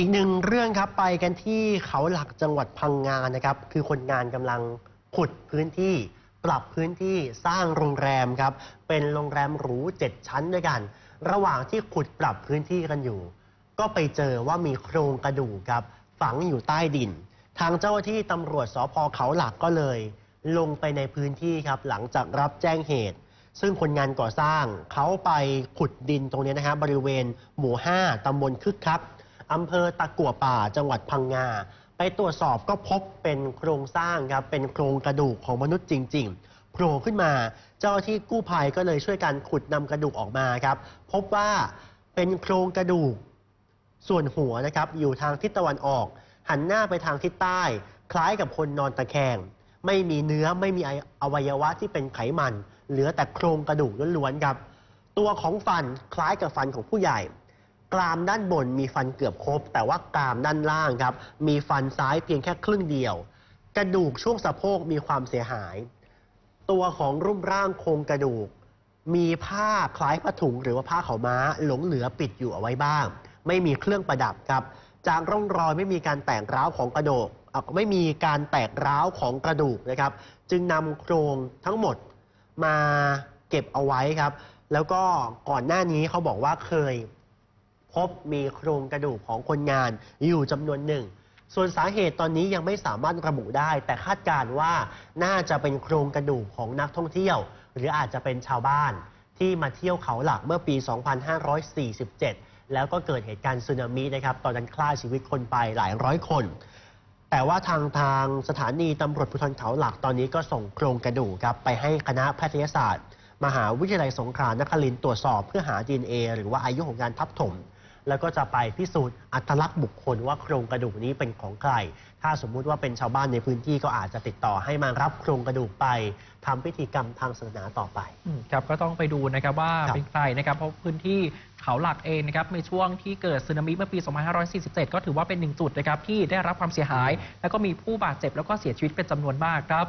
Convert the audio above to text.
อีกหนึ่งเรื่องครับไปกันที่เขาหลักจังหวัดพังงานะครับ คือคนงานกำลังขุดพื้นที่ ปรับพื้นที่สร้างโรงแรมครับ เป็นโรงแรมหรูเจ็ดชั้นด้วยกัน ระหว่างที่ขุดปรับพื้นที่กันอยู่ ก็ไปเจอว่ามีโครงกระดูกครับ ฝังอยู่ใต้ดิน ทางเจ้าหน้าที่ตำรวจสพเขาหลักก็เลย ลงไปในพื้นที่ครับหลังจากรับแจ้งเหตุ ซึ่งคนงานก่อสร้างเขาไปขุดดินตรงนี้นะฮะบริเวณหมู่ 5ตำบลคึกคัก อำเภอตะกั่วป่าจังหวัดพังงา ไปตรวจสอบก็พบเป็นโครงสร้างครับ เป็นโครงกระดูกของมนุษย์จริง ๆ โผล่ขึ้นมา เจ้าที่กู้ภัยก็เลยช่วยกันขุดนำกระดูกออกมาครับ พบว่าเป็นโครงกระดูกส่วนหัวนะครับอยู่ทางทิศตะวันออก หันหน้าไปทางทิศใต้ คล้ายกับคนนอนตะแคง ไม่มีเนื้อไม่มีอวัยวะที่เป็นไขมัน เหลือแต่โครงกระดูกล้วนๆครับ ตัวของฟันคล้ายกับฟันของผู้ใหญ่ กรามด้านบนมีฟันเกือบครบ แต่ว่ากรามด้านล่างครับ มีฟันซ้ายเพียงแค่ครึ่งเดียว กระดูกช่วงสะโพกมีความเสียหาย ตัวของรูปร่างโครงกระดูก มีผ้าคล้ายผ้าถุงหรือว่าผ้าขาวม้าหลงเหลือปิดอยู่เอาไว้บ้าง ไม่มีเครื่องประดับครับ จากร่องรอยไม่มีการแตกร้าวของกระดูกไม่มีการแตกร้าวของกระดูกนะครับ จึงนำโครงทั้งหมดมาเก็บเอาไว้ครับ แล้วก็ก่อนหน้านี้เขาบอกว่าเคย พบมีโครงกระดูกของคนงานอยู่จำนวนหนึ่ง ส่วนสาเหตุตอนนี้ยังไม่สามารถระบุได้ แต่คาดการณ์ว่าน่าจะเป็นโครงกระดูกของนักท่องเที่ยว หรืออาจจะเป็นชาวบ้าน ที่มาเที่ยวเขาหลักเมื่อปี 2547 แล้วก็เกิดเหตุการณ์สึนามินะครับตอนนั้นฆ่าชีวิตคนไปหลายร้อยคน แต่ว่าทางทางสถานีตำรวจภูธรเขาหลักตอนนี้ก็ส่งโครงกระดูกครับไปให้คณะแพทยศาสตร์ มหาวิทยาลัยสงขลานครินทร์ตรวจสอบเพื่อหา DNA หรือว่าอายุของการทับถม แล้วก็จะไปพิสูจน์อัตลักษณ์บุคคลว่าโครงกระดูกนี้เป็นของใคร ถ้าสมมุติว่าเป็นชาวบ้านในพื้นที่ก็อาจจะติดต่อให้มารับโครงกระดูกไปทำพิธีกรรมทางศาสนาต่อไปอืมครับก็ต้องไปดูนะครับว่าครับเป็นใครนะครับเพราะพื้นที่เขาหลักเองนะครับในช่วงที่เกิดสึนามิเมื่อปี 2547 ก็ถือว่าเป็นหนึ่งจุดนะครับที่ได้รับความเสียหาย แล้วก็มีผู้บาดเจ็บแล้วก็เสียชีวิตเป็นจำนวนมากครับ